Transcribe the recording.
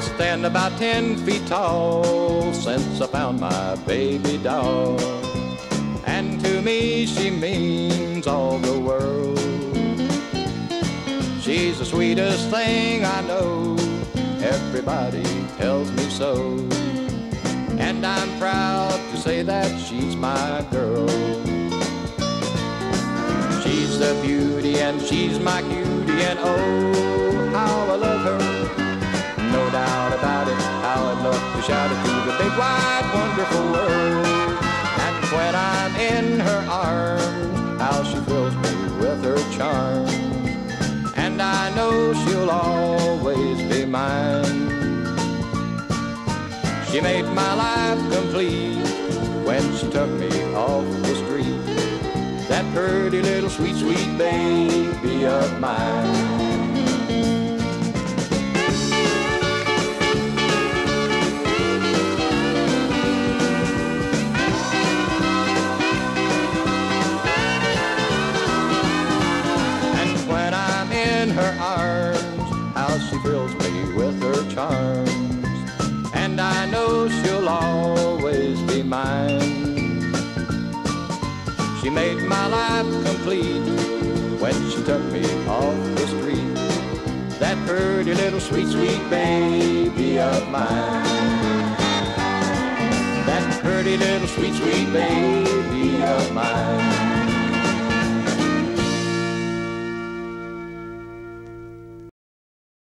stand about ten feet tall since I found my baby doll. And to me she means all the world. She's the sweetest thing I know. Everybody tells me so. And I'm proud to say that she's my girl. She's the beauty and she's my cutie and oh, I'd to the big wide wonderful world. And when I'm in her arms, how she fills me with her charm. And I know she'll always be mine. She made my life complete when she took me off the street. That pretty little sweet, sweet baby of mine. Fills me with her charms. And I know she'll always be mine. She made my life complete when she took me off the street. That pretty little sweet, sweet baby of mine. That pretty little sweet, sweet baby of mine.